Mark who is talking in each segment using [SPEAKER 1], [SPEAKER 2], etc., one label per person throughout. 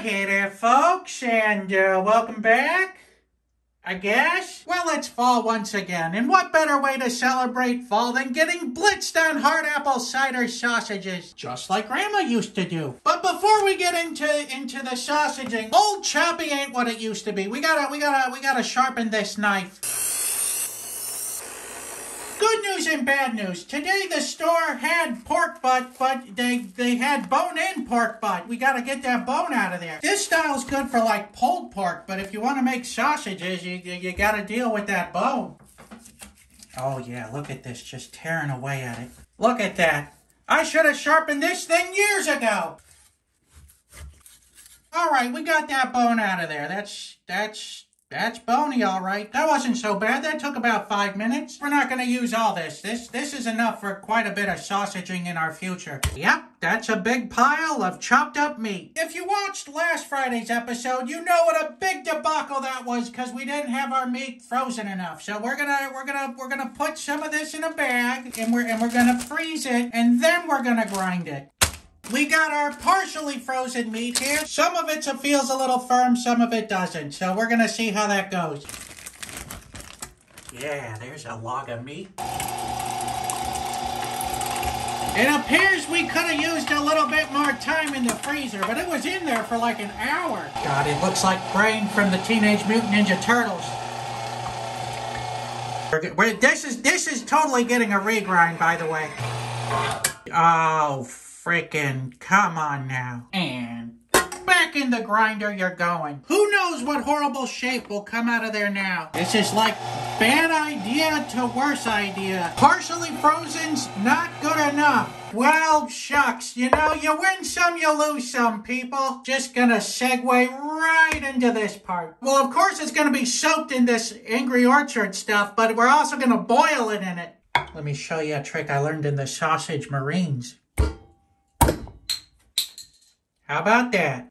[SPEAKER 1] Hey there, folks, and uh, welcome back. I guess. Well, it's fall once again, and what better way to celebrate fall than getting blitzed on hard apple cider sausages, just like Grandma used to do. But before we get into into the sausaging, old Choppy ain't what it used to be. We gotta we gotta we gotta sharpen this knife. Good news and bad news. Today the store had pork butt, but they they had bone-in pork butt. We got to get that bone out of there. This style's good for like pulled pork, but if you want to make sausages, you you, you got to deal with that bone. Oh yeah, look at this, just tearing away at it. Look at that. I should have sharpened this thing years ago. All right, we got that bone out of there. That's that's that's bony, all right. That wasn't so bad. That took about five minutes. We're not going to use all this. This this is enough for quite a bit of sausaging in our future. Yep, that's a big pile of chopped up meat. If you watched last Friday's episode, you know what a big debacle that was because we didn't have our meat frozen enough. So we're gonna we're gonna we're gonna put some of this in a bag and we're and we're gonna freeze it and then we're gonna grind it. We got our partially frozen meat here. Some of it feels a little firm, some of it doesn't. So we're gonna see how that goes. Yeah, there's a log of meat. It appears we could have used a little bit more time in the freezer, but it was in there for like an hour. God, it looks like Brain from the Teenage Mutant Ninja Turtles. This is this is totally getting a regrind, by the way. Oh, freaking come on now. And back in the grinder you're going. Who knows what horrible shape will come out of there now? This is like bad idea to worse idea. Partially frozen's not good enough. Well, shucks, you know, you win some, you lose some, people. Just gonna segue right into this part. Well, of course it's gonna be soaked in this Angry Orchard stuff, but we're also gonna boil it in it. Let me show you a trick I learned in the Sausage Marines. How about that?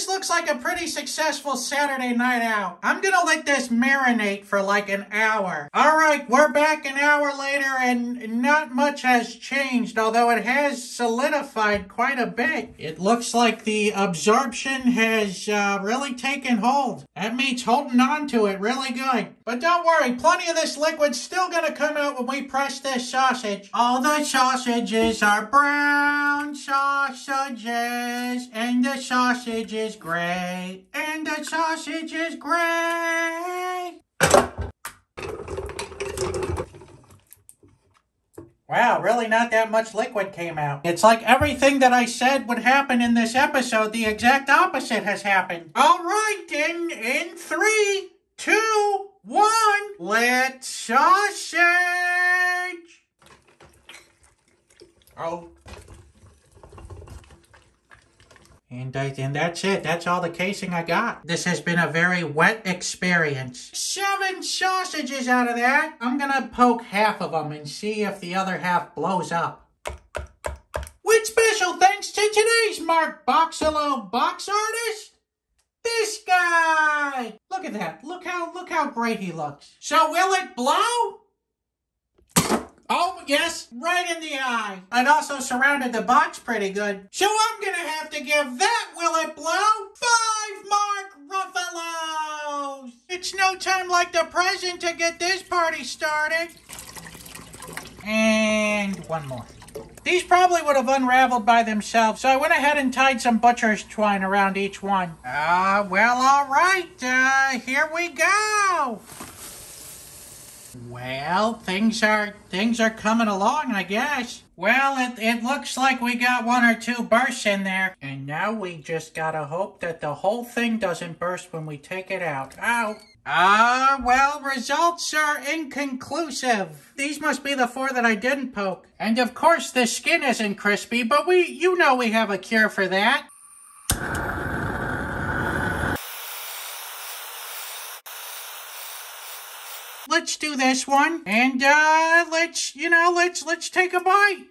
[SPEAKER 1] This looks like a pretty successful Saturday night out. I'm gonna let this marinate for like an hour. All right, we're back an hour later and not much has changed, although it has solidified quite a bit. It looks like the absorption has uh, really taken hold. That meat's holding on to it really good. But don't worry, plenty of this liquid's still gonna come out when we press this sausage. All the sausages are brown sausages, and the sausages is gray, and the sausage is gray. Wow, really not that much liquid came out. It's like everything that I said would happen in this episode, the exact opposite has happened. All right, in, in three, two, one, let's sausage. Oh, And, I, and that's it. That's all the casing I got. This has been a very wet experience. Seven sausages out of that. I'm gonna poke half of them and see if the other half blows up. With special thanks to today's Mark Boxallo box artist, this guy. Look at that. Look how look how great he looks. So will it blow? Oh, yes, right in the eye. I'd also surrounded the box pretty good. So I'm gonna have to give that Will It Blow five Mark Ruffalos. It's no time like the present to get this party started. And one more. These probably would have unraveled by themselves, so I went ahead and tied some butcher's twine around each one. Ah, uh, well, all right, uh, here we go. Well, things are things are coming along, I guess. Well, it, it looks like we got one or two bursts in there. And now we just gotta hope that the whole thing doesn't burst when we take it out. Ow. Ah, uh, well, results are inconclusive. These must be the four that I didn't poke. And of course, the skin isn't crispy, but we, you know we have a cure for that. Let's do this one. And, uh, let's, you know, let's, let's take a bite.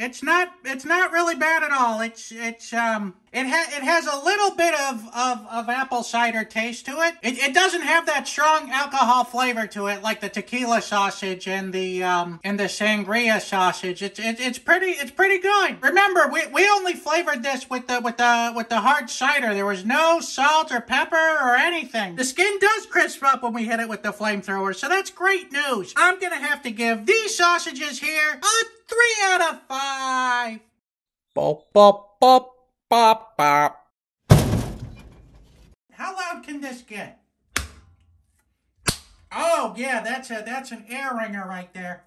[SPEAKER 1] It's not it's not really bad at all. It's it's um it ha it has a little bit of, of, of apple cider taste to it. it. It doesn't have that strong alcohol flavor to it like the tequila sausage and the um and the sangria sausage. It's it, it's pretty it's pretty good. Remember, we, we only flavored this with the with the with the hard cider. There was no salt or pepper or anything. The skin does crisp up when we hit it with the flamethrower, so that's great news. I'm gonna have to give these sausages here a three out of five.
[SPEAKER 2] Bop, bop, bop. Bop, bop.
[SPEAKER 1] How loud can this get? Oh, yeah, that's a that's an air ringer right there.